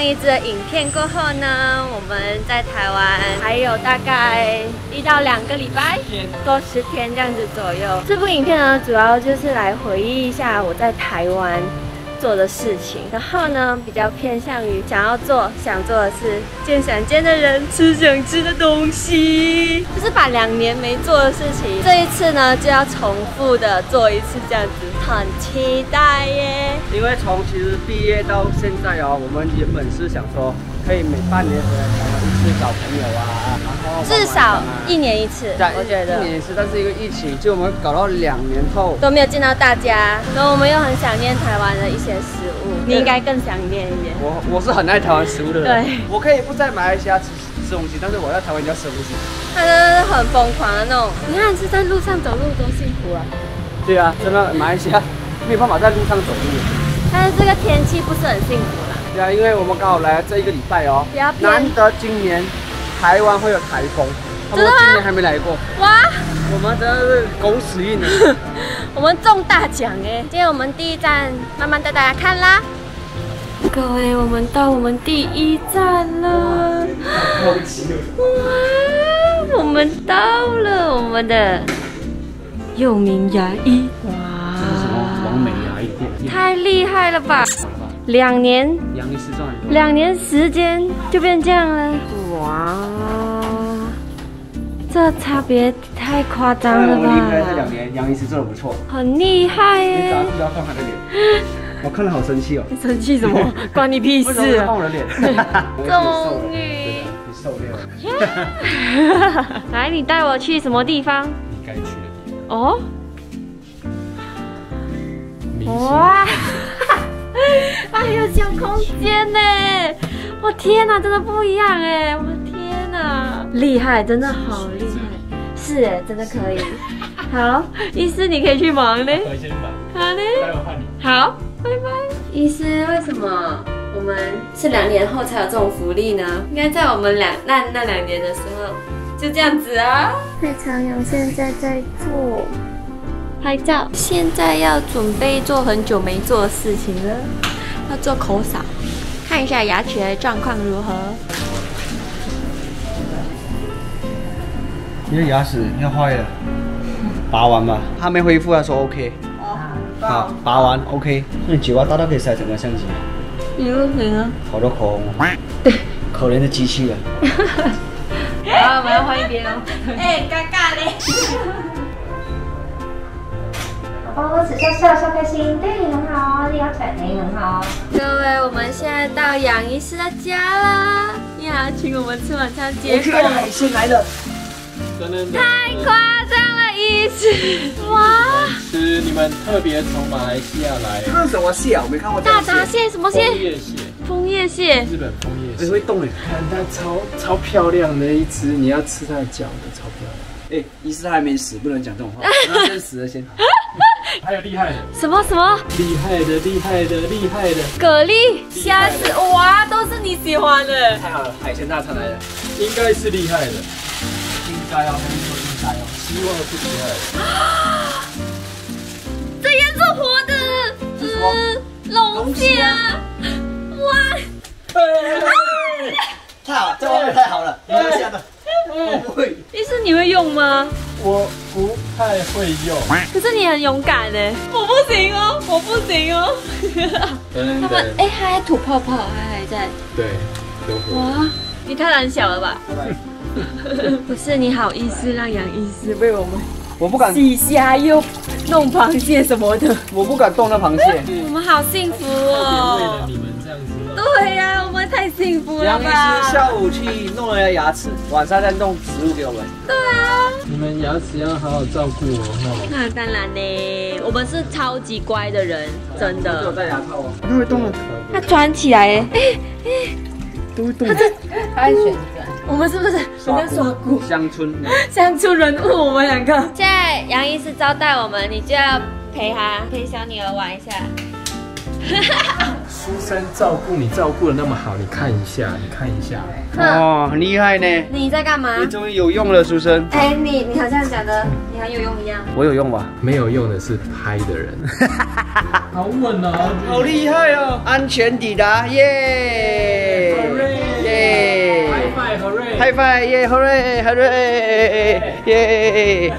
上一支的影片过后呢，我们在台湾还有大概一到两个礼拜，多十天这样子左右。这部影片呢，主要就是来回忆一下我在台湾。做的事情，然后呢，比较偏向于想要做、想做的事，见想见的人，吃想吃的东西，就是把两年没做的事情，这一次呢就要重复的做一次，这样子，很期待耶。因为从其实毕业到现在哦，我们原本是想说。可以每半年回来台湾一次找朋友啊，然后至少一年一次，我觉得一年一次。但是一个疫情，就我们搞到两年后都没有见到大家，然后我们又很想念台湾的一些食物，你应该更想念一点。我我是很爱台湾食物的人，对，我可以不在马来西亚吃吃东西，但是我在台湾要吃东西。他真的是很疯狂的那种，你看是在路上走路多幸福啊！对啊，真的马来西亚没有办法在路上走路，但是这个天气不是很幸福。对啊，因为我们刚好来这一个礼拜哦，难得今年台湾会有台风，他们？今年还没来过。哇，我们真的是狗屎运啊！我们中大奖哎！今天我们第一站，慢慢带大家看啦。各位，我们到我们第一站了。哇，我们到了我们的有名牙医。哇，什么完美牙医店？太厉害了吧！两年，两年时间就变这样了，哇！这差别太夸张了吧？这两年杨医师做的不错，很厉害耶！你不要放他的脸，我看了好生气哦。你生气什么？关你屁事！放我的脸。终于，你瘦了。来，你带我去什么地方？你该去的地方。哦。哇！还有小空间呢！我天哪，真的不一样哎！我天哪，厉害，真的好厉害！是哎，真的可以。好，医师你可以去忙嘞。好嘞。好，拜拜。医师，为什么我们是两年后才有这种福利呢？应该在我们两那那两年的时候就这样子啊。蔡长勇现在在做。拍照，现在要准备做很久没做的事情了，要做口扫，看一下牙齿的状况如何。你的牙齿要坏了，拔完吧。还没恢复啊，说 OK。好，拔完 OK。那你嘴巴大到可以塞整个相机。有可能。好多口红。对。可怜的机器人。好，我们要换一边哦。哎，尴尬嘞。哦，此笑笑笑开心，对你很好，你要彩你很好。各位，我们现在到杨医师的家啦，你好，请我们吃晚餐。结果海鲜来了，太夸张了，医师！哇！是你们特别从马来西亚来？这是什么蟹啊？我没看过。大闸蟹？什么蟹？枫叶蟹。枫叶蟹。日本枫叶蟹。会动诶，看它超超漂亮的一只，你要吃它的脚的，超漂亮。哎，医师他还没死，不能讲这种话。他先死了先。还有厉害的，什么什么？厉害的，厉害的，厉害的。蛤蜊、虾子，哇，都是你喜欢的。太好了，海鲜大餐来了，应该是厉害的。应该要跟你说应该哦，希望是厉害的。这也是活的，嗯，龙虾。哇！太好了，这画面太好了，你要下的。我不会。医生，你会用吗？我不太会用。可是你很勇敢呢。我不行哦，我不行哦。他们哎，他还吐泡泡，还还在。对，哇，你太胆小了吧？不是，你好意思让杨医师为我们？我不敢洗虾又弄螃蟹什么的。我不敢动那螃蟹。我们好幸福哦。对呀，我们太幸福了杨医师下午去弄了牙齿，晚上再弄植物给我们。对啊，你们牙齿要好好照顾哦。那当然呢，我们是超级乖的人，真的。有戴牙套哦。它会动的。它转起来哎哎，都会动。它这它会旋转。我们是不是我们耍骨？乡村乡村人物，我们两个。现在杨医师招待我们，你就要陪他陪小女儿玩一下。书生照顾你照顾的那么好，你看一下，你看一下，哦，很厉害呢！你在干嘛？你终于有用了，书生。哎，你你好像讲的你很有用一样。我有用吧？没有用的是拍的人。好稳哦，好厉害哦！安全抵达，耶！耶！嗨拜何瑞，嗨拜耶！何瑞，何瑞，耶！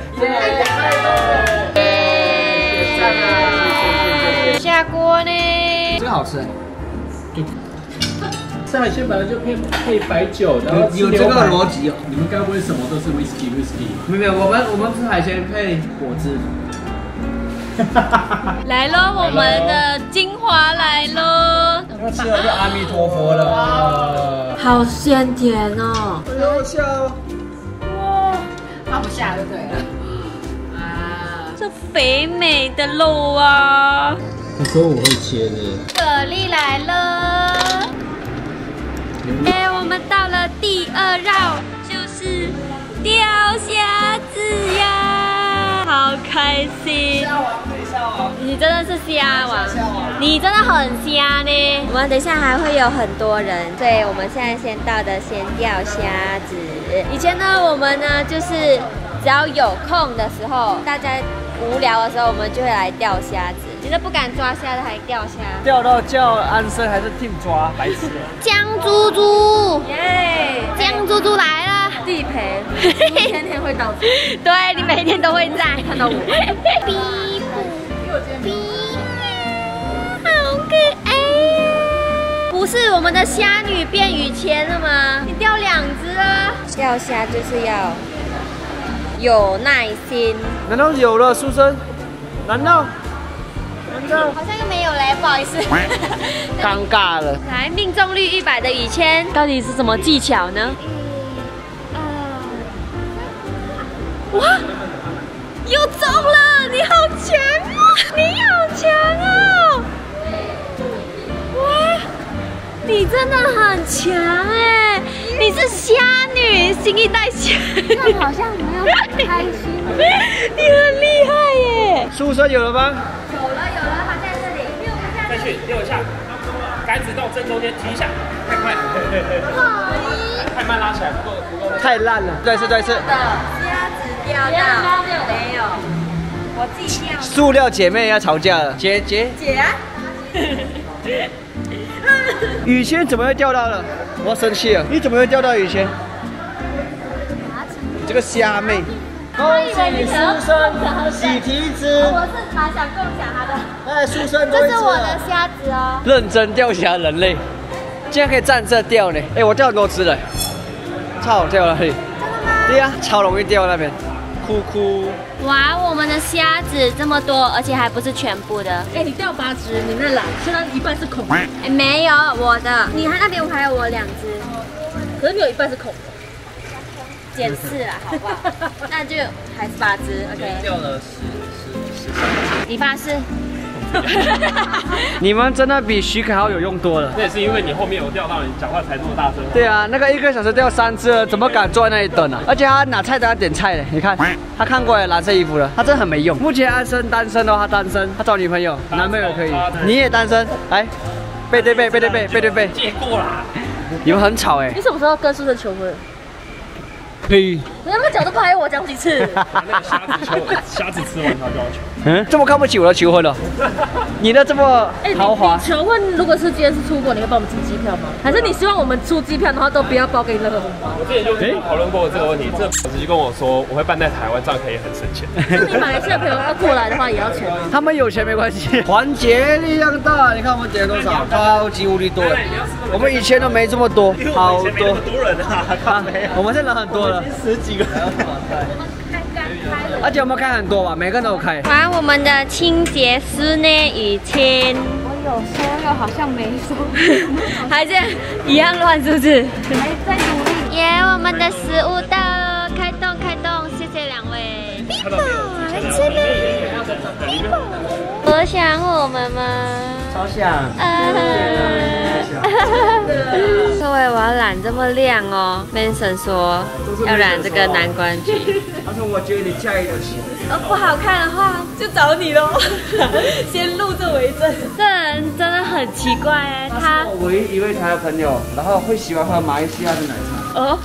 下锅呢？这个好吃。吃海鲜本来就配配白酒，然后有这个逻辑哦。你们该不会什么都是 whisky whisky？没有没有，我们我们吃海鲜配果汁。来喽，我们的精华来喽，吃了就阿弥陀佛了。好鲜甜哦！哎呦，笑。放不下就对了。啊这肥美的肉啊！你说我会切的，蛤蜊来了，哎，我们到了第二绕，就是钓虾子呀，好开心！你真的是虾王，你真的很虾呢。我们等一下还会有很多人，所以我们现在先到的先钓虾子。以前呢，我们呢就是只要有空的时候，大家无聊的时候，我们就会来钓虾子。觉得不敢抓虾的还钓虾。钓到叫安生还是 team 抓，白痴。江猪猪，耶！江猪猪来了，地陪，天天会到。对你每天都会在看到我。比比，好可爱呀！不是我们的虾女变雨谦了吗？你钓两只啊！钓虾就是要有耐心。难道有了，书生？难道？好像又没有嘞，不好意思。尴尬了。来，命中率一百的雨谦，到底是什么技巧呢？哇，又中了！你好强哦，你好强哦！哇，你真的很强哎！你是虾女，新一代虾女，好像没有很开心。你很厉害耶！宿舍有了吗？有了有了，好在这里。再去六下，杆子到正中间提一下，太快，太慢拉起来不够不够。太烂了。再一次，再一次。虾子钓到没有？我自己掉。塑料姐妹要吵架了，姐姐。姐啊！雨谦怎么会钓到了？我要生气了！你怎么会钓到雨谦？你这个虾妹！恭喜书生喜提子！我是蛮想共享他的。哎，书生这是我的虾子哦。认真钓虾人类，竟然可以站这钓呢！哎，我钓很多只了，超好钓了嘿。真的吗？对呀，超容易钓那边。哭哭。哇，我们的虾子这么多，而且还不是全部的。哎，你钓八只，你那篮现在一半是空的，哎，没有我的，你看那边我还有我两只，可是你有一半是空的。减四了，好不好？那就还是八只，OK。掉了十十十理发誓？你们真的比徐凯豪有用多了。那也是因为你后面有钓到，你讲话才这么大声。对啊，那个一个小时钓三次了，怎么敢坐在那里等啊？而且他拿菜单点菜的，你看，他看过来蓝色衣服了，他真的很没用。目前安生单身哦，他单身，他找女朋友，男朋友也可以，你也单身，来，背对背，背对背，背对背，借过啦。你们很吵哎你。什么时候跟苏生求婚？happy 呸！人家脚都拍我讲几次？那个虾子求我，虾子吃完他就要求。嗯，这么看不起我的求婚了？你的这么豪华你，求婚如果是今天是出国，你会帮我们出机票吗？还是你希望我们出机票，然后都不要包给你任何红包？我之前就跟他讨论过这个问题，这老师就跟我说，我会办在台湾，这样可以很省钱。那 你马来西亚朋友要过来的话，也要钱吗？他们有钱没关系，团结力量大。你看我们点了多少，超级无敌多了。我们以前都没这么多，好多。多人啊，啊，我们现在人很多了，十几个。而且我们开很多吧，每个人都有开。还我们的清洁师呢，雨谦，我有说，又好像没说，还是一样乱，是不是？还在努力。耶我们的食物到了，开动开动，谢谢两位。来吃冰宝。我想我们吗？超想。呃 各位，我要染这么亮哦。Manson 说要染这个南关橘。他说我觉得你驾驭得起。呃，不好看的话就找你喽。先录这为证。这人真的很奇怪哎，他我唯一一位台的朋友，然后会喜欢喝马来西亚的奶茶。哦，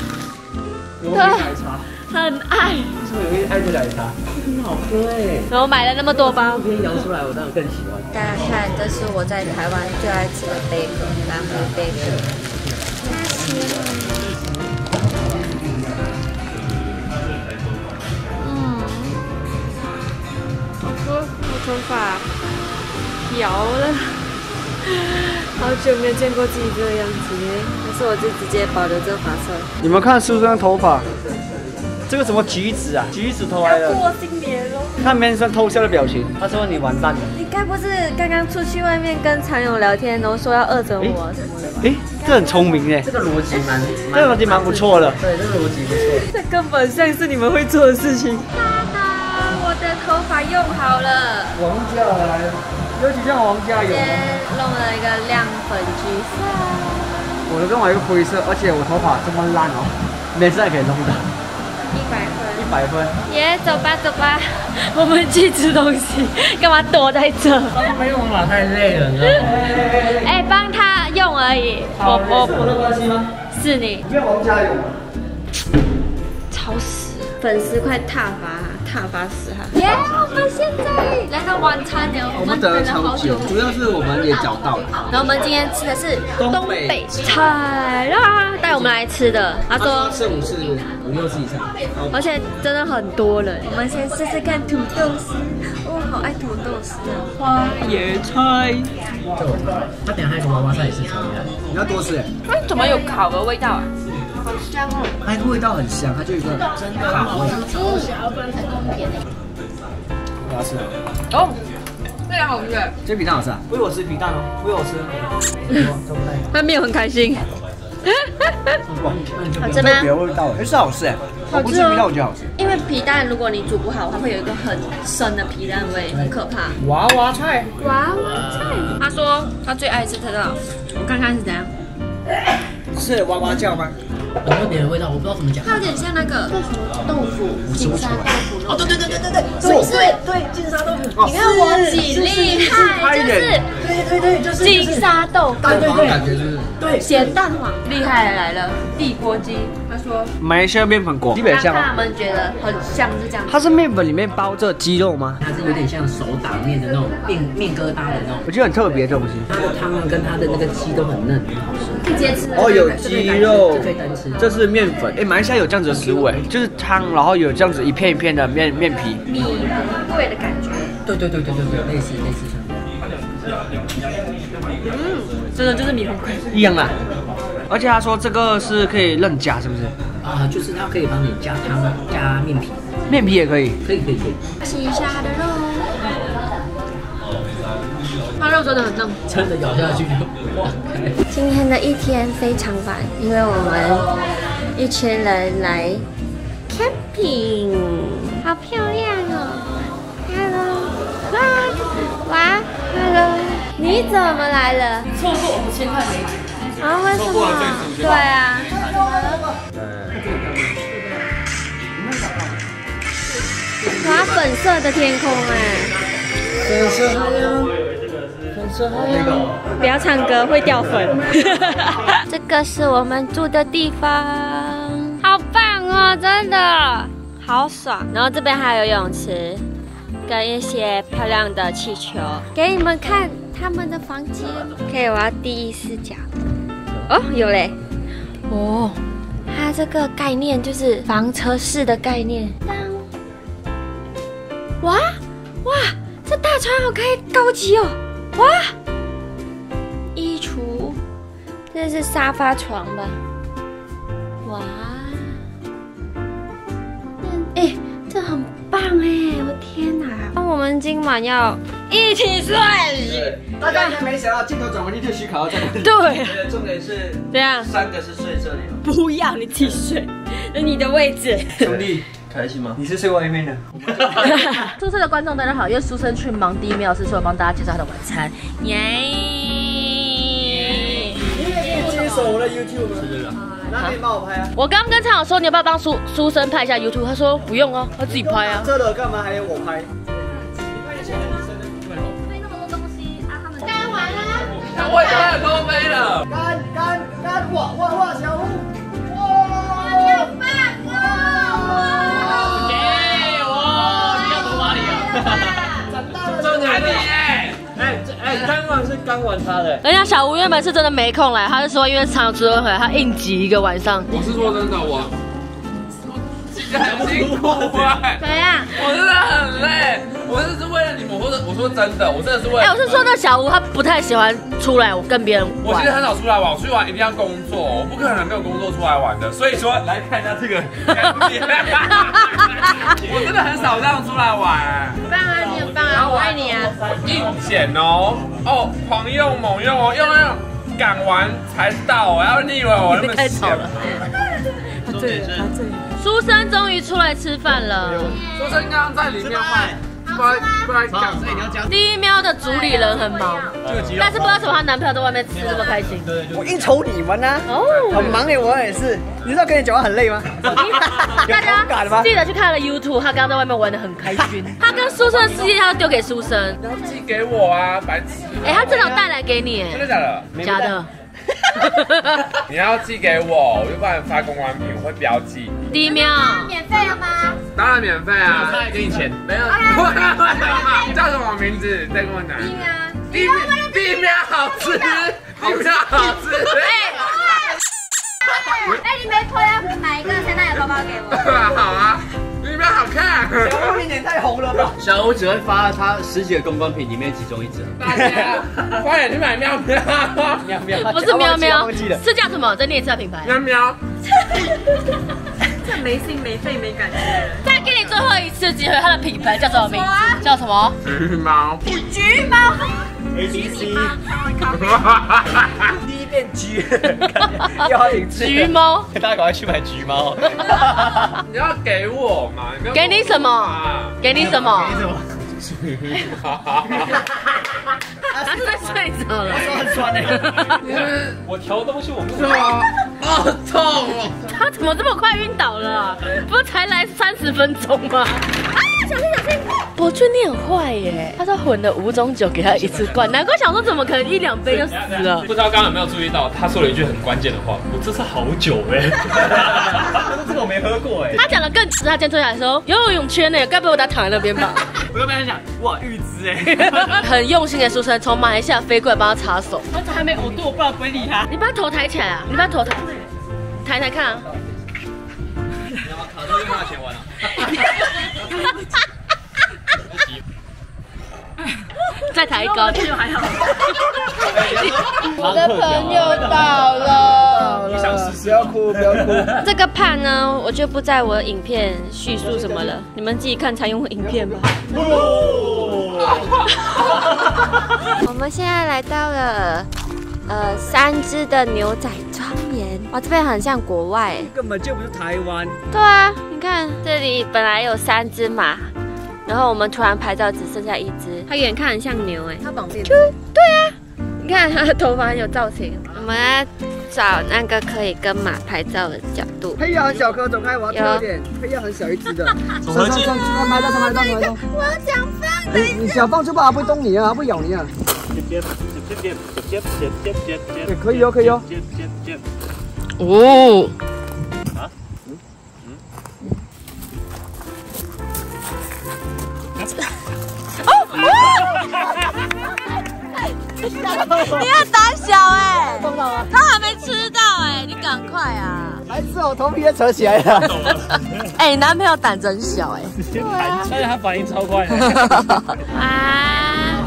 有奶茶，很爱。为什么有人爱这奶茶？很好喝哎。然后买了那么多包。今天摇出来，我当然更喜欢。大家看，这是我在台湾最爱吃的贝壳，蓝莓贝壳。嗯，好喝，我头发摇了，好久没有见过自己这个样子，但是我就直接保留这个发色。你们看苏珊头发，这个什么橘子啊？橘子头来的。过新年喽！看 Manson 偷笑的表情，他说你完蛋了。你该不是刚刚出去外面跟常勇聊天，然后说要饿着我什么的吧？哎，这很聪明哎，这个逻辑蛮，这个逻辑蛮不错的。对，这个逻辑不错。这根本像是你们会做的事情。哈哈，我的头发用好了。王家来了，尤其像王家有。先弄了一个亮粉橘色。我的跟我一个灰色，而且我头发这么烂哦，没事还可以弄的。耶，走吧走吧，我们去吃东西，干嘛躲在这？没用嘛太累了，你知道吗？哎，帮他用而已。我我我的关系吗？是你。因为王嘉有。吵死！粉丝快踏伐踏伐死哈！耶，我们现在来到晚餐了，我们等了好久，主要是我们也找到了。然后我们今天吃的是东北菜啦，带我们来吃的。他说剩五次五六十以上，而且真的很多人。我们先试试看土豆丝，我好爱土豆丝啊！花椰菜，他等下还有个娃娃菜也是可以的。你要多吃哎。哎，怎么有烤的味道啊？好香哦！它那个味道很香，它就有一个烤味。我要吃。哦，这个好吃。这皮蛋好吃啊？喂我吃皮蛋哦，喂我吃。他没有很开心。好吃吗？别味道，哎是好吃哎。好吃哦。皮蛋我觉得好吃。因为皮蛋如果你煮不好，它会有一个很深的皮蛋味，很可怕。娃娃菜。娃娃菜。他说他最爱吃这个，我看看是怎样。是娃娃叫吗？很特别的味道，我不知道怎么讲。它有点像那个豆腐，金沙豆腐。哦，对对对对对对，对是，对金沙豆腐。你看我几厉害，就是对对对，就是金沙豆腐。对对对，感觉就是对咸蛋黄，厉害来了，地锅鸡。他说马来西亚面粉锅，基本上。他们觉得很像是这样。它是面粉里面包着鸡肉吗？它是有点像手打面的那种面面疙瘩的那种。我觉得很特别的东西。它的汤跟它的那个鸡都很嫩，很好吃。直接吃。哦，有鸡肉，可以单吃。这是面粉，哎，马来西亚有这样子的食物哎，就是汤，然后有这样子一片一片的面面皮。米很贵的感觉。对对对对对对，类似类似像这样。嗯，真的就是米很贵。一样啊。而且他说这个是可以任加，是不是？啊，就是它可以帮你加汤加面皮，面皮也可以。可以可以可以。吃一下它的肉。它肉真的很嫩，真的咬下去就化开。今天的一天非常晚，因为我们一群人来 camping，好漂亮哦！Hello，哇哇，Hello，你怎么来了？错过五千块美金。啊？为什么？对啊。哇，粉色的天空哎。粉色海洋，粉色海洋。不要唱歌会掉粉。这个是我们住的地方，好棒哦，真的好爽。然后这边还有游泳池，跟一些漂亮的气球，给你们看他们的房间。可以，我要第一视角。哦，有嘞。哦，它这个概念就是房车式的概念。哇哇，这大床好开高级哦！哇，衣橱，这是沙发床吧？哇，哎，这很棒哎！我天哪，那我们今晚要一起睡。大家应该没想到镜头转回去就许考要在这里。对，重点是怎样？三个是睡这里。不要你自己睡，那你的位置。兄弟，开心吗？你是睡外面的。宿舍的观众大家好，因为苏生去忙第一秒是说帮大家介绍他的晚餐，耶。手我的 YouTube 吗？是的。那可以帮我拍啊。我刚刚跟蔡友说，你要不要帮苏苏生拍一下 YouTube？他说不用啊，他自己拍啊。这的干嘛还要我拍？背那么多东西啊，他们干完了。我也要偷飞了。干干干哇哇哇小鹿！好棒哦！给我，你要从哪里啊？长大了，中海里哎，哎这哎，刚完是刚完他的。人家小吴原本是真的没空来，他是说因为常出回来，他硬挤一个晚上。我是说真的，我很辛苦啊，怎样？我真的很累，我这是为了你们。我说，我说真的，我真的是为了。哎、我是说那小吴他不太喜欢出来跟别人玩我其实。很少出来玩，我出去玩一定要工作，我不可能没有工作出来玩的。所以说，来看一下这个，我真的很少这样出来玩。很棒啊，你很棒啊，我爱你啊！硬剪哦，哦，狂用猛用哦，用用敢玩才到哦，要以为我那么闲太吵了。苏生终于出来吃饭了。书生刚刚在里面换，第一喵的主理人很忙，但是不知道为什么她男朋友在外面吃这么开心。我应酬你们呢、哦很忙哎，我也是。你知道跟你讲话很累吗？大家？记得去看了 YouTube，他刚刚在外面玩的很开心。他跟书生的世界，他丢给书生。你要寄给我啊，白痴！哎、他真的有带来给你，真的假的？假的。你要寄给我，我就帮你发公关品，我会标记。第一喵，免费了吗？当然免费啊！他还给你钱，没有，你 叫什么名字？再跟我讲。对啊。地地面好吃，地面好吃。哎，你没脱要买一个香奈儿包包给我。好啊，地面好看。小鹿你脸太红了吧？小吴只会发他十几个公关品里面其中一只。大家快点去买喵喵喵喵，不是喵喵忘记了。是叫什么？再念一次它品牌。喵喵。这没心没肺没感觉再给你最后一次机会，它的品牌叫什么名字？叫什么？橘猫。橘猫。A B C，第一遍橘，要领橘猫。大家赶快去买橘猫。你要给我嘛？给你什么啊？给你什么？什么？他是在睡着了。我调东西，我不是吗？好痛哦！他怎么这么快晕倒了啊？不是才来三十分钟吗？啊！小心小心！我觉得你很坏耶。他说混了五种酒给他一次灌，难怪想说怎么可能一两杯就死了不。知道刚刚有没有注意到，他说了一句很关键的话，我这是好酒哎。他 说这个我没喝过哎。他讲的更直，他今天坐下来说游泳圈呢，该不会我打躺在那边吧？我就跟他讲，哇，玉芝哎。很用心的书生从马来西亚飞过来帮他擦手。他还没呕吐，我不然不会理他。你把头抬起来啊！你把头抬抬抬看啊！你要卡车用他的钱玩了。再抬高，就还好。我的朋友倒了。不要哭，不要哭。这个判呢，我就不在我的影片叙述什么了，你们自己看常用的影片吧。我们现在来到了呃三只的牛仔哇，这边很像国外。根本就不是台湾。对啊，你看这里本来有三只马，然后我们突然拍照只剩下一只，它远看很像牛哎。它绑辫就对啊，你看它的头发很有造型。我们要找那个可以跟马拍照的角度。黑曜很小颗，走开，我要挑一点。黑曜很小一只的。怎么进？上上拍照，拍照，拍照。我想放。你你想放就放，它不会动你啊，它不会咬你啊。也可以哦，可以哦。哦，啊？嗯嗯嗯。啊你要胆小哎、他还没吃到哎、你赶快啊！还是我头皮也扯起来了。哎、你男朋友胆子很小哎、而且他反应超快。啊，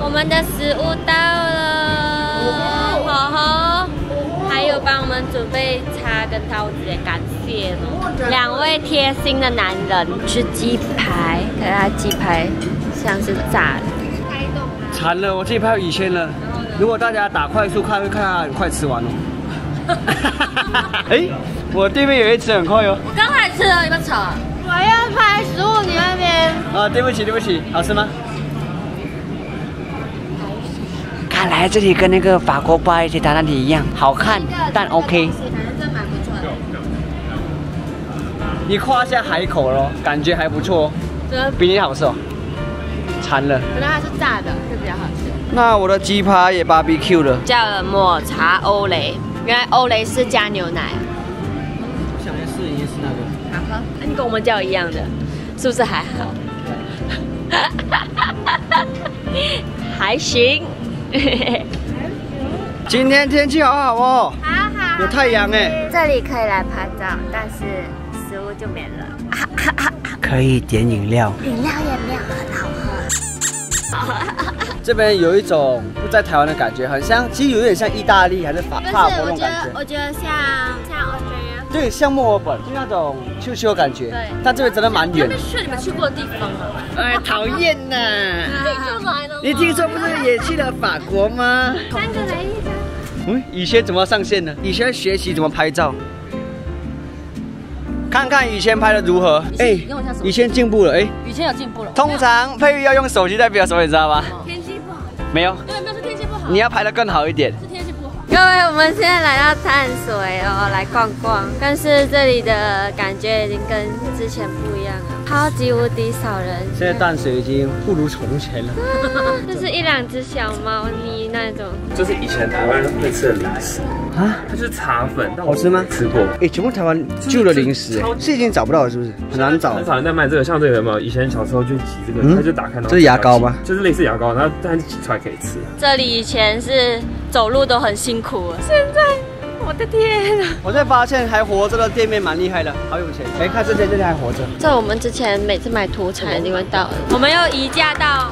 我们的食物到了，好好，还有帮我们准备叉跟刀子，感谢哦。两位贴心的男人吃鸡排，看它鸡排像是炸的。惨了，我这一拍有一千了。如果大家打快速看，会看它很快吃完哦。哎，我对面有一只很快哦。我刚才吃了，你们吵啊？我要拍食物，你那边啊，对不起，对不起，好吃吗？开啊，来这里跟那个法国巴黎铁塔那里一样，好看但 OK。反正这蛮不错。你夸下海口咯，感觉还不错比你好吃哦。馋了。可能它是炸的，会比较好吃。那我的鸡扒也 BBQ 了。叫了抹茶欧蕾，原来欧蕾是加牛奶。想要试一试那个。好喝，那你跟我们叫一样的，是不是还好？还行。今天天气好好哦，好好有太阳哎。这里可以来拍照，但是食物就没了。可以点饮料。饮料也没有很好喝。这边有一种不在台湾的感觉，很像，其实有点像意大利还是法，法国那我觉得种感觉。我觉得像像 Australia。对，像墨尔本就那种秋秋的感觉。对但这边真的蛮远的。去你们去过的地方啊？哎，讨厌呐！就来了。你听说不是也去了法国吗？三个来一张。嗯，以前怎么上线呢？以前学习怎么拍照，看看以前拍的如何。哎跟我像什，么以前进步了哎。以前有进步了。通常佩玉要用手机在比较手，你知道吗？天气不好，没有，对，没有是天气不好，你要拍的更好一点。各位，我们现在来到淡水哦，来逛逛，但是这里的感觉已经跟之前不一样了，超级无敌少人。现在淡水已经不如从前了。就是一两只小猫咪那种。就是以前台湾会吃的零食，啊，它是茶粉，但好吃吗吃过。哎，全部台湾旧的零食，哎，是已经找不到了，是不是？很难找很。少人在卖这个，像这个有没有？以前小时候就挤这个，嗯它就打开，然后这是牙膏吗就是类似牙膏，然后但是挤出来可以吃。这里以前是走路都很辛苦，现在我的天啊！我才发现还活着的店面蛮厉害的，好有钱。哎，看这间，这间还活着。这我们之前每次买土产一定会到的，我们要移驾到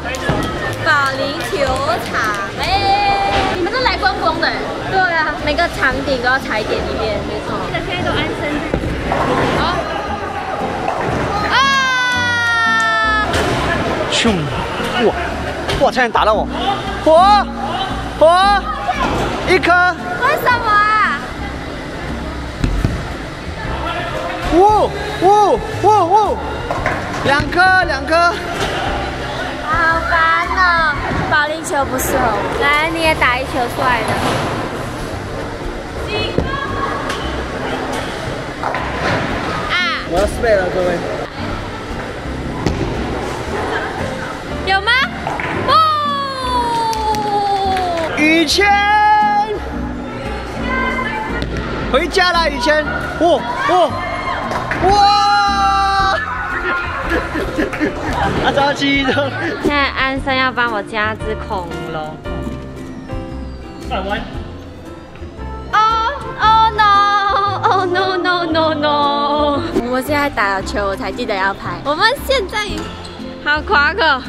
保龄球场。哎，你们是来观光的？对啊，每个场景都要踩点一遍，没错。这个现在都安身。好。啊！咻！哇哇，差点打到我！火火，一颗！为什么呜呜呜呜，两颗两颗。好烦哦！保龄球不适合我。来，你也打一球出来的。啊，我要失败了，各位。有吗？哦！雨谦，回家了，雨谦。哇哇哇！他超激动。现在安生要帮我加只恐龙。哦哦 no！哦 no no no no！我们现在打了球，我才记得要拍。我们现在好夸克，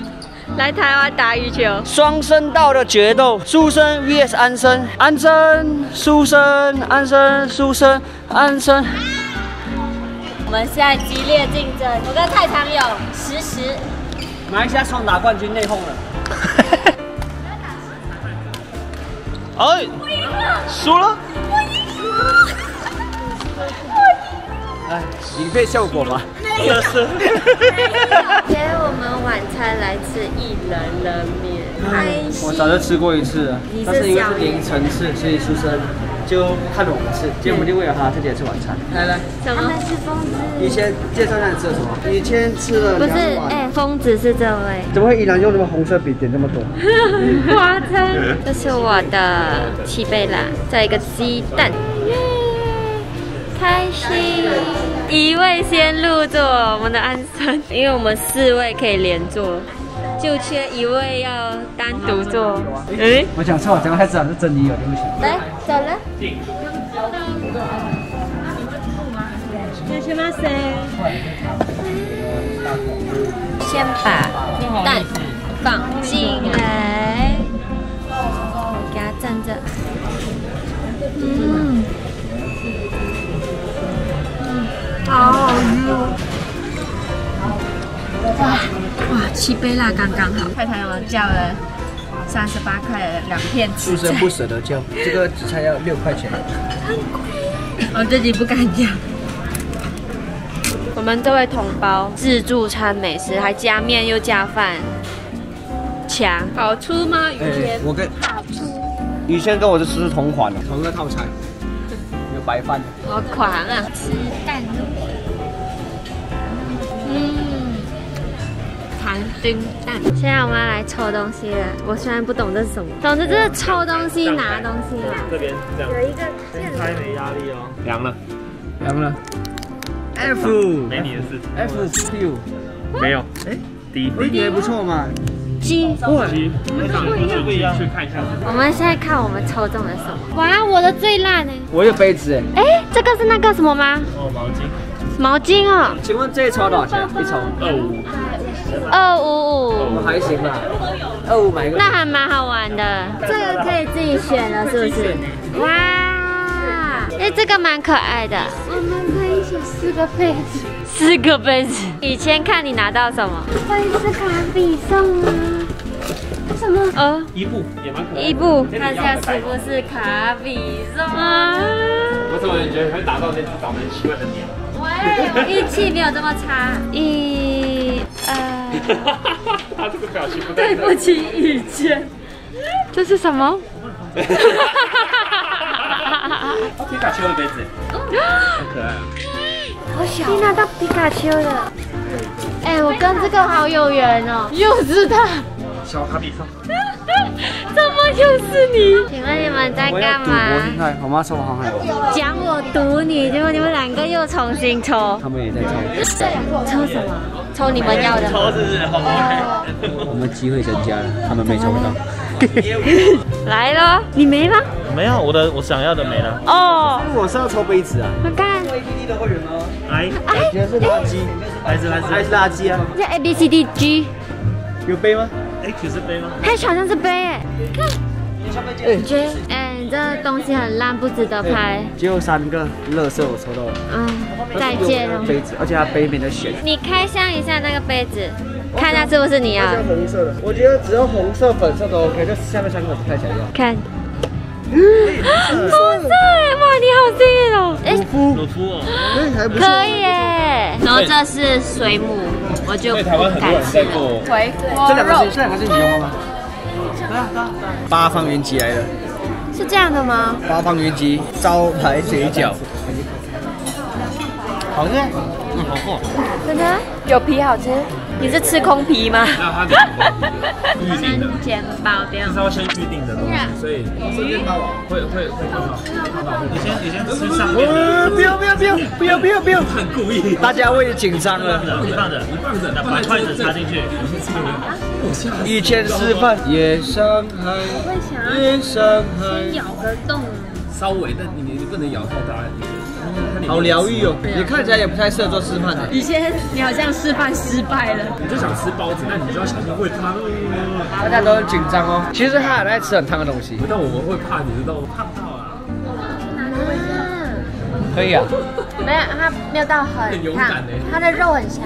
来台湾打羽球。双声道的决斗，书生 VS 安生，安生，书生，安生，书生，安生。我们现在激烈竞争，我跟蔡长友实时。马来西亚双打冠军内讧了。哎，输了赢了。哎，影片效果吧。这是。今天我们晚餐来吃一人冷面，开心。我早就吃过一次了但是因为小是凌晨吃，所以出生就看着我们吃，今天我们就为了他特地来吃晚餐。来来，什么？是疯子。以前介绍一下你吃了什么？以前吃了不是。哎、疯子是这位。怎么会依然用那么红色笔点这么多？夸张。这是我的七贝拉，再一个鸡蛋，耶，开心。一位先入座，我们的安生，因为我们四位可以连坐，就缺一位要单独做。哎，我讲错，讲个太自然是真理有，对不起。来，走了。先把蛋放进来，给它站着。嗯，好好吃哦。哇哇，七杯辣刚刚好。太太我叫了三十八块的两片书生不舍得叫，这个紫菜要六块钱。我自己不敢叫。我们这位同胞自助餐美食，还加面又加饭，强，好吃吗？雨哎天，我跟好吃。雨轩跟我是吃同款的，同一个套餐，有白饭。好狂啊！吃蛋肉，嗯，糖丁蛋。现在我们要来抽东西了。我虽然不懂这是什么，总之就是抽东西拿东西嘛。这边这样，有一个线开没压力哦。凉了，凉了。F 没你的事。F Q，没有。哎，D 我觉得不错嘛。鸡。哇，我想不是不一样，去看一下。我们现在看我们抽中了什么？哇，我的最烂哎！我有杯子哎。哎，这个是那个什么吗？哦，毛巾。毛巾哦。请问这一抽多少钱？一抽二五。二五五。我还行吧。二五买一个。那还蛮好玩的。这个可以自己选了，是不是？哇！哎，这个蛮可爱的。我们可以选四个杯子。四个杯子。以前看你拿到什么？会是卡比送吗？什么？呃，伊布也蛮可爱。伊布，看一下是不是卡比送啊？我怎么你觉得会打到那只长得很奇怪的鸟？喂，运气没有这么差。一，呃，他这个表情不对不起，雨轩。这是什么？皮卡丘的杯子，好可爱啊。好小，你拿到皮卡丘了。哎，我跟这个好有缘哦，又是他，小卡比兽。怎么又是你？请问你们在干嘛？我我妈说我好。讲我赌你，结果你们两个又重新抽。他们也在抽。抽什么？抽你们要的。抽是不是？我们机会增加了，他们没抽到。来了，你没吗？没有，我的我想要的没了。哦，我是要抽杯子啊。我看，APD 的会员吗？哎，哎，觉得是垃圾，还是垃圾还是垃圾啊？这 A B C D G，有杯吗？H 是杯吗？H 好像是杯哎。看，哎，J，哎，你这东西很烂，不值得拍。只有三个乐色我抽到了。嗯，再见了。杯子，而且它杯没得选。你开箱一下那个杯子，看一下是不是你要的。红色的，我觉得只要红色、粉色都 OK，就下面三个我不太想要。看，红色哎，哇，你好幸运哦。哎，鲁夫哦，哎，还不错。可以耶。然后这是水母，我就在台湾不很多人敢吃了。在做。回这两个是这两个是你用的吗？八方云集来的，是这样的吗？八方云集招牌水饺，好吃。嗯，好吃。真的有皮好吃？你是吃空皮吗？那它的预定的，先包掉是。要先预定的东西，所以会会会看到。你先你先吃上面，呃，不要不要不要不要不要不要！很故意。大家为你紧张了。一放着，一放着，把筷子插进去。一千示范。夜上海，夜上海，咬个洞。稍微，但你你不能咬太大。好疗愈哦。你看起来也不太适合做示范的。以前你好像示范失败了。你就想吃包子，那你就要小心会烫。大家都很紧张哦。其实他很爱吃很烫的东西。但我们会怕，你知道吗？怕不到啊。可以啊。没有，它没有到很很勇敢欸它的肉很香。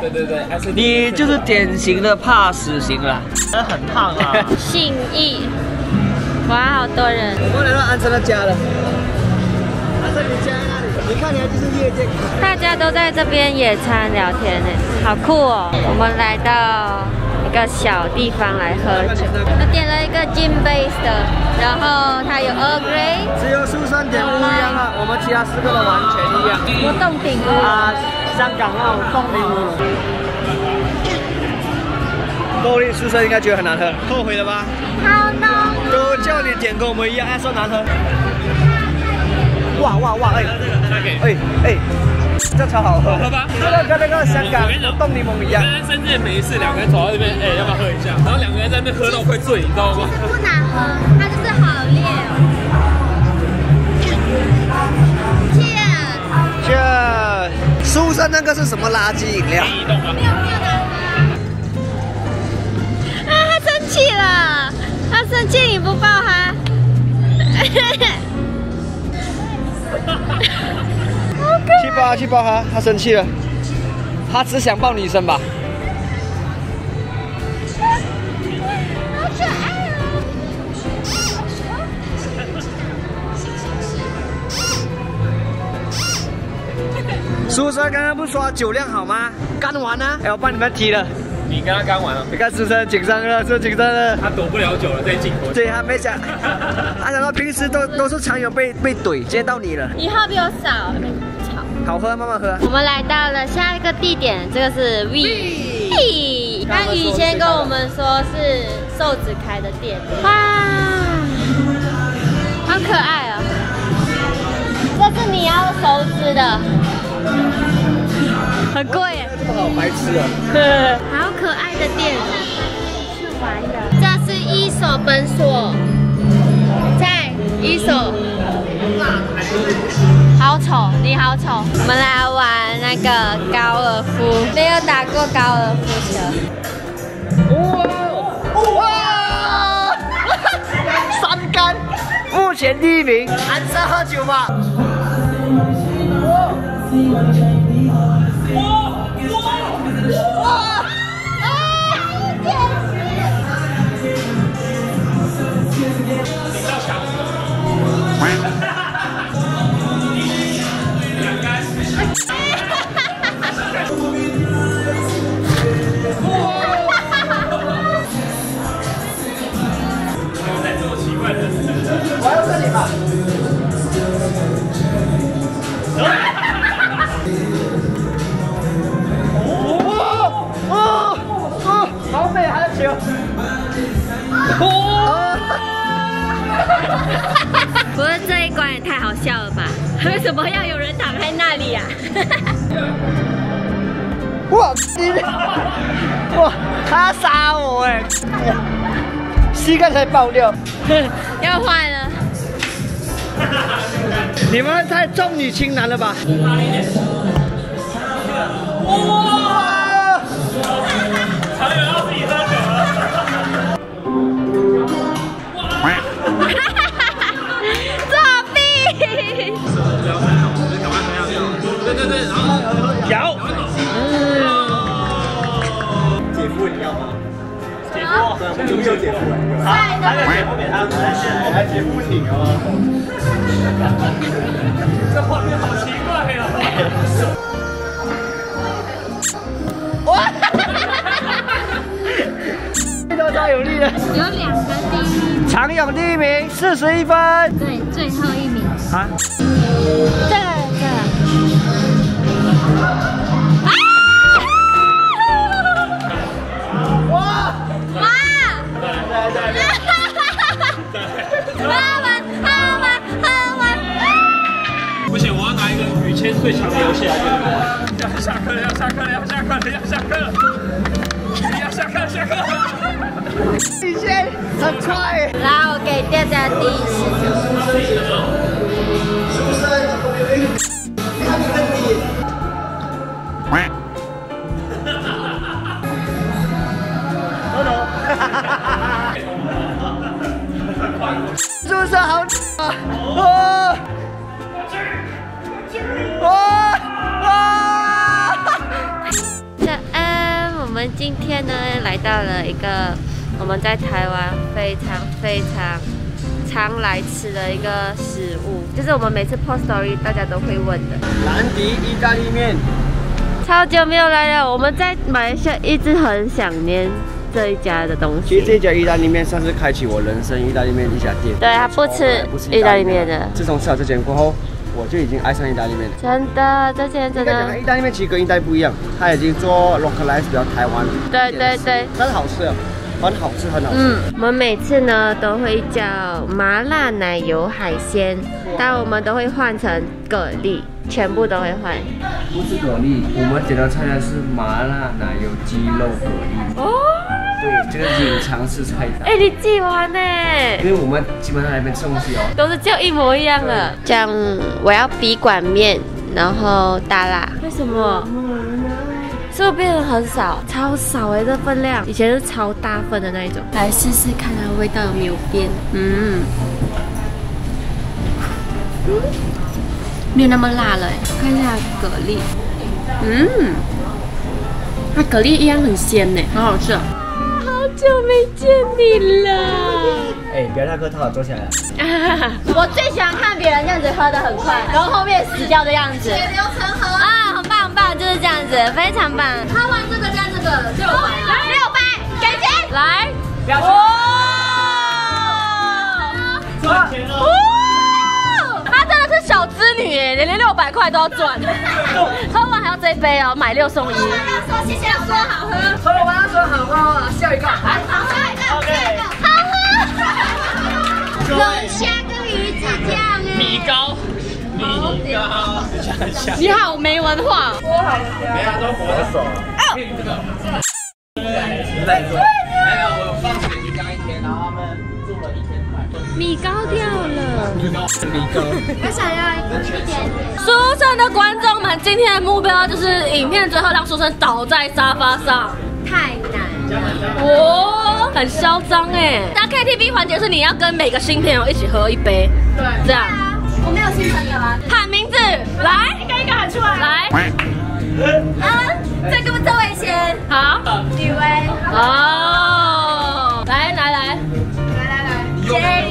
对对对，还是你就是典型的怕死型了。那很烫啊。信义，哇，好多人。我们来到安生的家了。你？看起来就是夜店。大家都在这边野餐聊天呢，好酷哦！我们来到一个小地方来喝酒，我点了一个 gin base 的，然后它有 e a r Grey，只有苏珊点不一样啊，我们其他四个都完全一样。我冻顶啊，香港那种冻柠檬。豆力苏珊应该觉得很难喝，后悔了吧？好浓。都叫你点跟我们一样，哎，说难喝。哇哇哇！哎哎哎，这超好喝，喝吧这个跟那个香港冻柠檬一样。刚刚深圳没事，两个人走到这边，哎，要不要喝一下？然后两个人在那边喝到快醉，你知道吗？不难喝，它就是好烈哦。Cheers！这苏珊那个是什么垃圾饮料？没有没有难喝。啊，他生气了，他生气你不抱他。去抱他，去抱他，他生气了，他只想抱女生吧？好可爱哦！苏珊刚刚不说酒量好吗？干完了，哎，我帮你们提了。你跟他刚玩了，你看思成紧张了，是不是紧张了？他躲不了久了，在镜头。对，他没想，他想到平时都都是常有被被怼，今天到你了，一号比我少。好喝，慢慢喝。我们来到了下一个地点，这个是 V。他以前跟我们说是瘦子开的店，哇，好可爱哦。这是你要手指的，很贵耶。好白痴啊！好可爱的店，是玩的。这是一手本所，在一手。好丑，你好丑。我们来玩那个高尔夫，没有打过高尔夫球。哇！三杆，目前第一名，还是要喝酒吗？我也太好笑了吧？为什么要有人躺在那里呀、哇！哇！他要杀我哎！膝盖才爆掉。要换了。你们太重女轻男了吧？姐夫哎。在的。姐夫给他，还姐夫请哦。这画面好奇怪哦。哇！这都超有力的。有两个第一，常勇第一名，四十一分。对，最后一名。啊！这最强的游戏来跟你玩。要下课了，要下课了，要下课了，要下课了。要下课，下课。你先很快。来，我给大家第一次。是到了一个我们在台湾非常非常常来吃的一个食物，就是我们每次 post story 大家都会问的。兰迪意大利面，超久没有来了，我们在马来西亚一直很想念这一家的东西其实这。家意大利面算是开启我人生意大利面一家店。对他不吃不吃意大利面的自从吃了这间过后，我就已经爱上意大利面了。真的，这间真的意大利面其实跟意大利不一样，它已经做 localize 比较台湾。对对对，但是好吃啊，很好吃，很好吃。嗯，我们每次呢都会叫麻辣奶油海鲜，但我们都会换成蛤蜊，全部都会换。不是蛤蜊，我们点的菜单是麻辣奶油鸡肉蛤蜊。哦，对，这个隐藏式菜单。哎，你记完呢？因为我们基本上来这边吃东西哦，都是叫一模一样的。这样我要笔管面，然后大辣。为什么？是不是变得很少？超少哎，这分量，以前是超大份的那一种。来试试看它的味道有没有变。嗯，没有那么辣了哎。看一下蛤蜊，嗯，它蛤蜊一样很鲜呢，很好吃。好久没见你了。哎，不要太客套了，坐下来。我最喜欢看别人这样子喝的很快，然后后面死掉的样子。血流成河啊，很棒很棒，就是这样子，非常棒。喝完这个加这个六百，来六百，给钱。来，两哇！赚钱了。哦，她真的是小资女哎，连连六百块都要赚。这一杯哦，买六送一。要说谢谢，要说好喝，喝完要说好喝，笑一个。好喝，好喝，好喝。龙虾跟鱼子酱哎。米糕，你好没文化。没啊都磨的手。啊这个。没我想要一点点。书生的观众们，今天的目标就是影片最后让书生倒在沙发上。太难了。哦，很嚣张哎！那 KTV 环节是你要跟每个新朋友一起喝一杯，对，这样啊，我没有新朋友啊。喊名字，来，一个一个喊出来，来，嗯，这个周伟贤，好，李威，哦，来来来来来来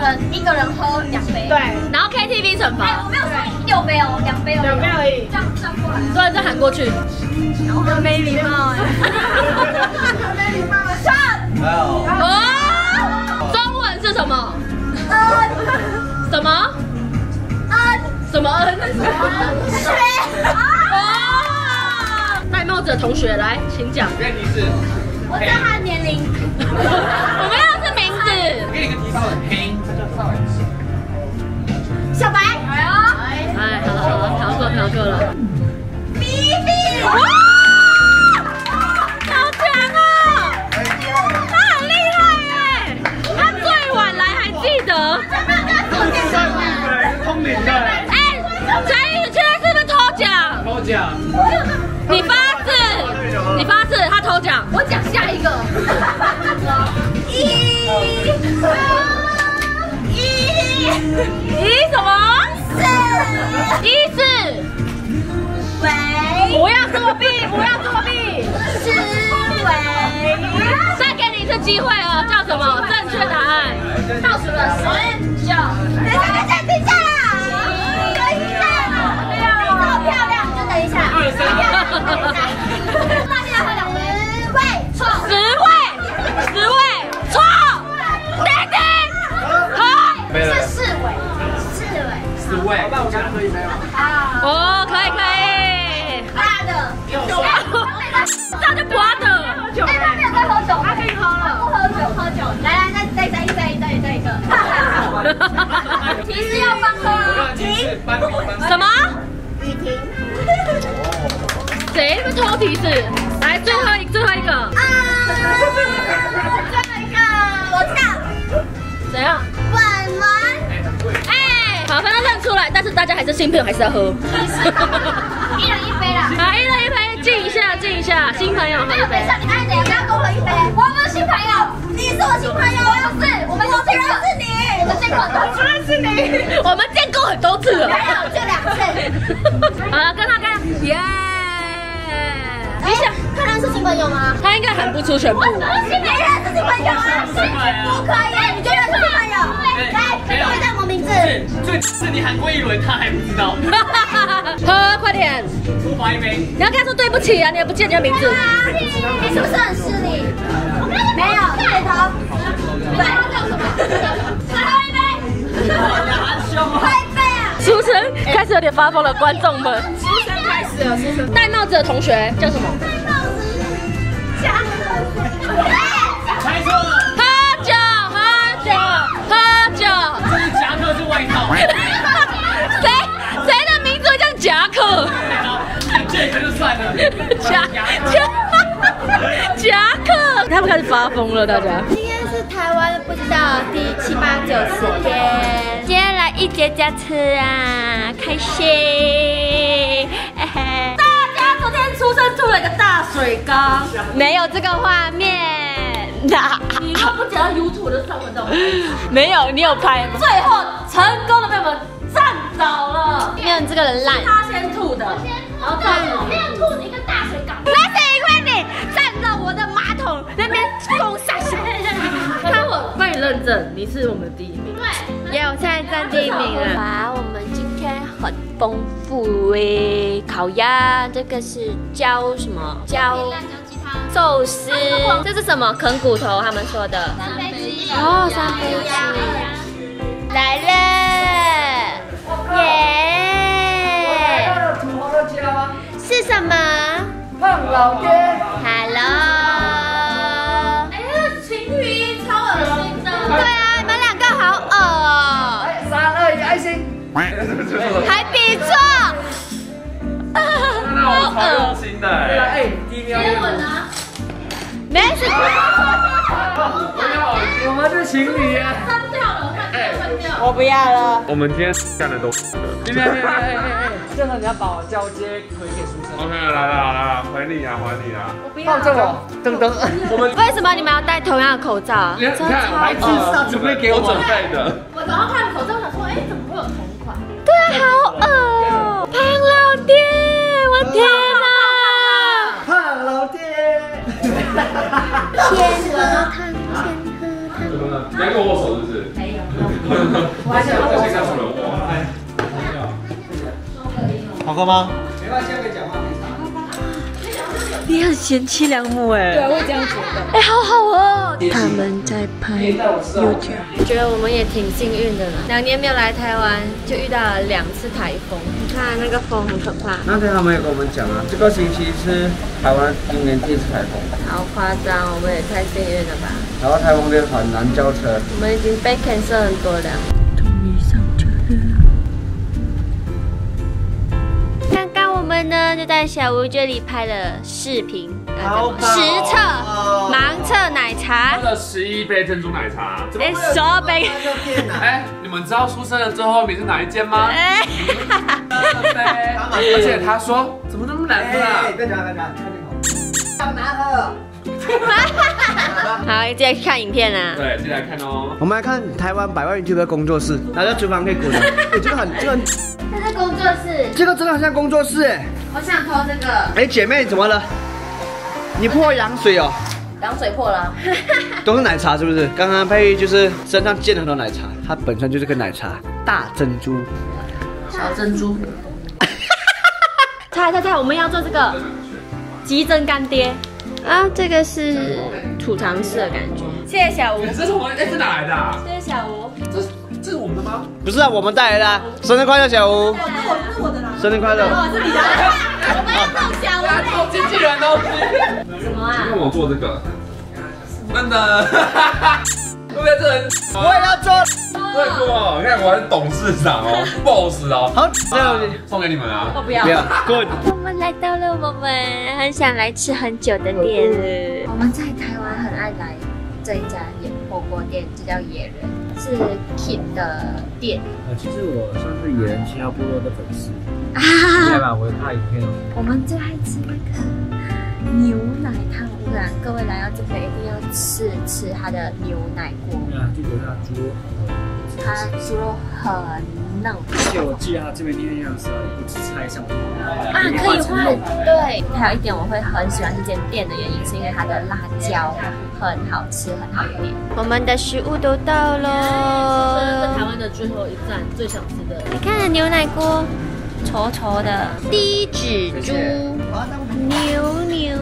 人，一个人喝两杯。对，然后 KTV 惩哎，罚我，没有说六杯哦，两杯哦，两杯而已。这样这样过来，所以再喊过去。我没礼貌哎。没礼貌了，唱。哦，中文是什么？呃什么？恩，什么恩？学。哦，戴帽子的同学来，请讲。我知道他的年龄。我 们小白。哎呦。哎，好了好了，调过调过了。咪咪。哇，好强哦！他很厉害耶，他最晚来还记得。聪明的，哎，陈宇现在是不是偷奖？抽奖。你发誓，你发誓，他偷奖。我讲下一个。一、二、一、什么？四、一是喂，不要作弊，不要作弊。思维。再给你一次机会哦，叫什么？正确答案。倒数了十九。等一下，等一下，等一下啦！等一下，你这么漂亮，就等一下。二三大家喝四位。那我刚喝一杯吗？啊，哦，可以可以，大的。这样就不要的。哎，他没有在喝酒，他可以喝了。不喝酒，喝酒。来来，再再再一再一再一再一个。提示要放喝啊。停。什么？雨停。谁会偷提示？来，最后一最后一个，啊，大家还是新朋友，还是要喝。一人一杯啦。好，一人一杯，敬一下，敬一下，新朋友喝一杯没有等一。下，你哎，等一下，跟我喝一杯。我不是新朋友，你是我新朋友，我不是，我们都不认识你，我们见过很多次，不认识你，我们见过很多次了。没有，就两次。好了，跟他跟他，耶！你想，他认识新朋友吗？他应该喊不出全部。你认识新朋友啊？不可以，你就认识新朋友。来，给我一下我名字。最是你喊过一轮，他还不知道。喝，快点！多罚一杯。你要跟他说对不起啊，你也不记得你的名字。啊，你是不是很失礼？没有，点头。对，叫什么？再喝一杯。喝一杯啊！书生开始有点发疯了，观众们。开始了，是戴帽子的同学叫什么？猜错了，喝酒，喝酒，喝酒。这是夹克，是外套。谁谁的名字会叫夹克？这个就算了。夹夹夹克，他们开始发疯了，大家。今天是台湾不知道第七八九十天，今天来一节家吃啊，开心。出生出了一个大水缸，没有这个画面。你都不讲 YouTube 的上文章，没有，你有拍吗？最后成功的被我们站倒了。没有，你这个人烂。他先吐的，然后再我没有吐你一个大水缸，那是因为你站到我的马桶那边攻下去。看我帮你认证，你是我们第一名。对耶，我现在站第一名了。把，我们今天很丰富诶，烤鸭，这个是椒什么椒寿司，这是什么啃骨头？他们说的三杯鸡哦，三杯鸡来了，耶！是什么胖老爹。？Hello。还比错。那我超用心的哎。哎，第一名。没事。我们是情侣啊。换掉了，换掉，换掉。我不要了。我们今天干的都。别别别别哎哎哎！这个你要把我交接回给书生。OK，来了来了，还你啊还你啊！放这我，噔噔。我们为什么你们要戴同样的口罩？你看你看，我还至少准备给我准备的。我早上看口罩，好饿哦，胖老爹，我天哪！胖老爹。天喝汤，天喝汤。你要跟我握手是不是？没有。我还想我先告诉了我。好喝吗？没关系，你很贤妻良母哎。对，我也这样觉得。哎，好好哦。他们在拍 YouTube。觉得我们也挺幸运的了，两年没有来台湾，就遇到了两次台风。你看那个风很可怕，那天他们也跟我们讲啊，这个星期是台湾今年第一次台风，好夸张，我们也太幸运了吧。然后台风天很难交车。我们已经被 cancel 很多了。们呢就在小屋这里拍了视频，呃好饱实测哦盲测奶茶喝，了十一杯珍珠奶茶。哎，手杯，哎，你们知道书生的最后一名是哪一间吗？哎，对，而且他说怎么那么难喝啊？别讲，别讲，看镜头。好难喝。好，接来看影片啊。对，进来看哦。我们来看台湾百万 YouTube 工作室，哪个厨房可以滚 这个很，这个很，这是工作室，这个真的很像工作室哎。我想偷这个。哎，姐妹怎么了？你破羊水哦？羊水破了。都是奶茶是不是？刚刚佩玉就是身上溅了很多奶茶，它本身就是个奶茶，大珍珠。小珍珠。猜猜猜，我们要做这个鸡胗干爹啊，这个是储藏室的感觉。谢谢小吴，这是我们哎，这哪来的啊？谢谢小吴。这这是我们的吗？不是啊，我们带来的啊。生日快乐，小吴！生日快乐！我是你的，我们要弄小吴。做经纪人东西。什么啊？让我做这个，真的。会不会这人？我也要做。对过，你看我还是董事长哦，boss 哦。好，送给你们啊。我不要不。要，good。我们来到了我们很想来吃很久的店。我们在台湾很爱来这一家野火锅店，就叫野人，是 Kid 的店呃，其实我算是野人七号部落的粉丝，啊。对吧？我有看影片哦。我们最爱吃那个牛奶汤乌兰，各位来到这边一定要吃吃它的牛奶锅，对啊，就觉得它猪肉它猪肉很嫩而且我记得它这边店营养师不吃菜上啊，可以换。对，还有一点我会很喜欢这间店的原因，是因为它的辣椒很好吃，很好点。我们的食物都到这是台，湾的最后一站，最想吃的。你看牛奶锅，稠稠的低脂猪牛牛。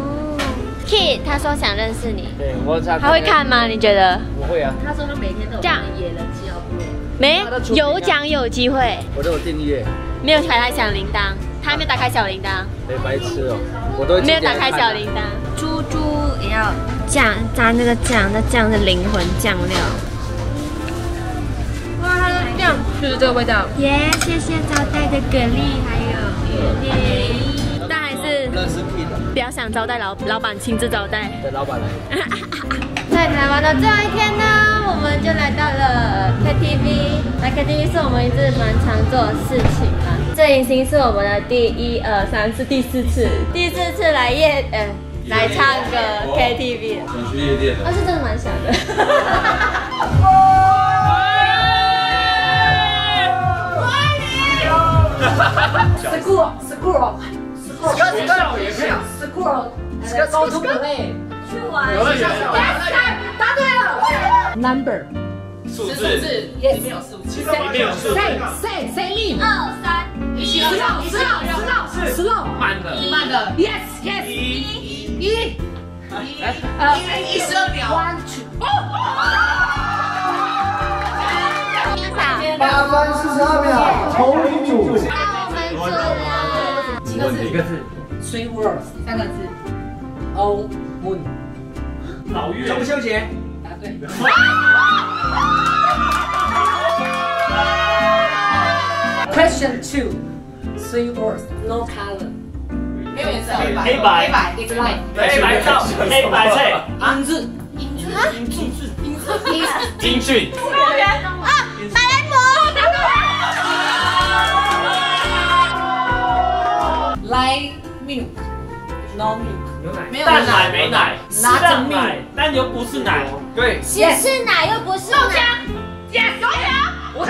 Kid 他说想认识你，对，我他会看吗？你觉得？不会啊，他说他每天都有这样野人七号部。没有奖有机会，我都有订阅。没有打开小铃铛，他还没有打开小铃铛，没白吃哦，我都会没有打开小铃铛。猪猪也要酱加那个酱，那酱是灵魂酱料。就是这个味道。耶谢谢招待的蛤蜊还有鱼类，但还是认识 P 的不要想招待老老板亲自招待。的老板来。在台湾的最后一天呢，我们就来到了 KTV。来 KTV 是我们一直蛮常做的事情嘛。这已经是我们的第一、二、三次、第四次，第四次来夜呃来唱歌 KTV。想去夜店但是真的蛮想的。数字，里面有数字，里面有数字，谁谁力？二三十六十六十六十六，慢的，慢的，yes yes，一，一，呃，一。十二秒，one two，三分四十二秒，重组。主我们做了几个字？一个字。Three words，三个字。O moon 老岳，中秋节。答对。Question two，three words，no color，没有颜色，黑白，黑白，黑白，黑白，黑白，黑白，英 俊，英俊，英俊，英俊，英俊，英俊，英俊，啊，马来模。，，light milk, no milk，牛奶，没有蛋奶没奶，适拿着量奶，但又不是奶，对，是是奶又不是豆浆。Yes，豆浆。我